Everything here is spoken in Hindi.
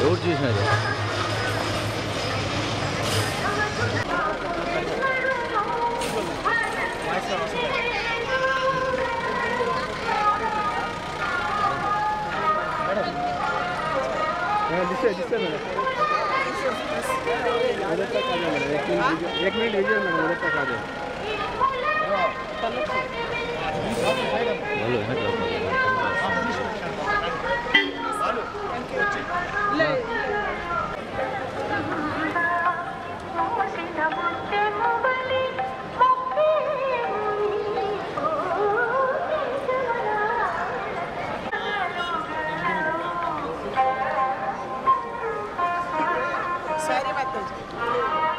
Yorucu hizmeti. दिसे दिसे मैंने मदद तक आ जाए मैंने एक मिनट वीडियो मैंने मदद तक आ जाए Thank you.